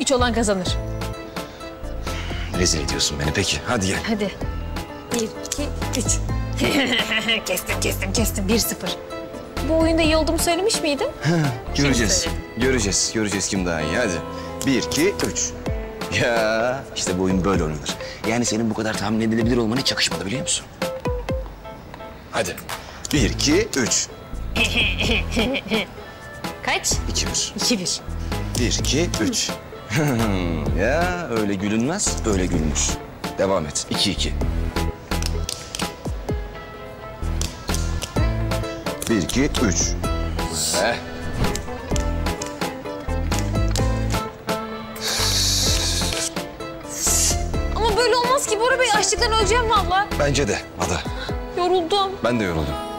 Üç olan kazanır. Rezil ediyorsun beni. Peki hadi gel. Hadi. Bir, iki, üç. kestim, kestim, kestim. Bir sıfır. Bu oyunda iyi olduğumu söylemiş miydim? Göreceğiz. Göreceğiz. Göreceğiz kim daha iyi. Hadi. Bir, iki, üç. Ya işte bu oyun böyle oynanır. Yani senin bu kadar tahmin edilebilir olman hiç yakışmadı biliyor musun? Hadi. Bir, iki, üç. Kaç? İki, bir. İki bir. Bir, iki, üç. ya öyle gülünmez, öyle gülünür. Devam et. İki, iki. Bir, iki, üç. Heh. Ama böyle olmaz ki Bora Bey. Açlıktan öleceğim valla. Bence de. Ada. Yoruldum. Ben de yoruldum.